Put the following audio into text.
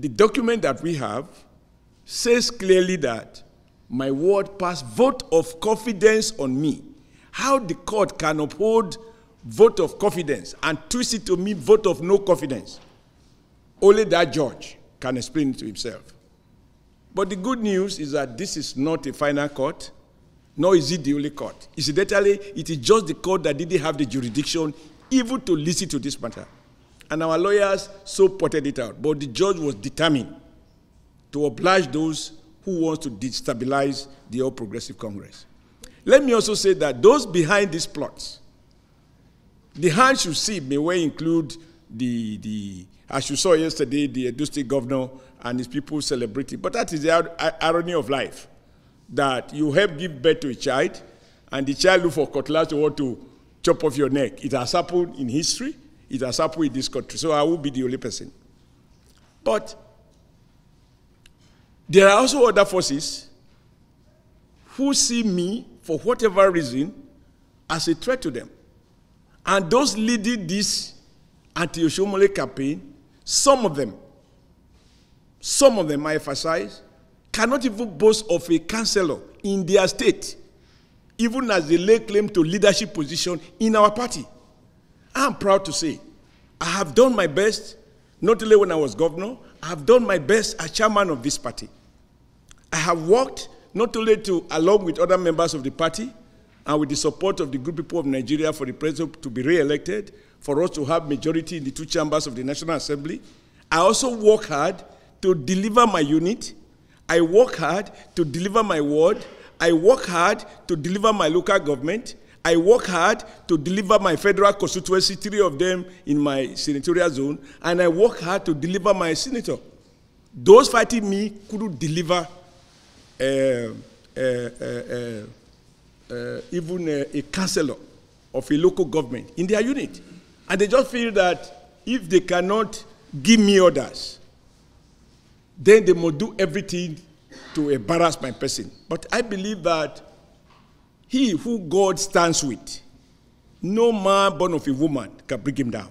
the document that we have says clearly that my word passed vote of confidence on me. How the court can uphold vote of confidence and twist it to me vote of no confidence, only that judge can explain it to himself. But the good news is that this is not a final court, nor is it the only court. Incidentally, it is just the court that didn't have the jurisdiction even to listen to this matter. And our lawyers so ported it out. But the judge was determined to oblige those who want to destabilize the All Progressive Congress. Let me also say that those behind these plots, the hands you see may well include the, the as you saw yesterday, the Edo State governor and his people celebrating. But that is the irony of life, that you help give birth to a child, and the child look for cutlass to want to chop off your neck. It has happened in history. It has happened in this country. So I will be the only person. But there are also other forces who see me, for whatever reason, as a threat to them. And those leading this anti-Oshiomhole campaign, some of them, some of them, I emphasize, cannot even boast of a councillor in their state, even as they lay claim to leadership position in our party. I'm proud to say I have done my best, not only when I was governor, I have done my best as chairman of this party. I have worked not only to, along with other members of the party, and with the support of the good people of Nigeria for the president to be re-elected, for us to have majority in the two chambers of the National Assembly. I also work hard to deliver my unit. I work hard to deliver my ward. I work hard to deliver my local government. I work hard to deliver my federal constituency, three of them in my senatorial zone, and I work hard to deliver my senator. Those fighting me couldn't deliver uh, uh, uh, even a, a councillor of a local government in their unit. And they just feel that if they cannot give me orders, then they must do everything to embarrass my person. But I believe that he who God stands with, no man born of a woman can bring him down.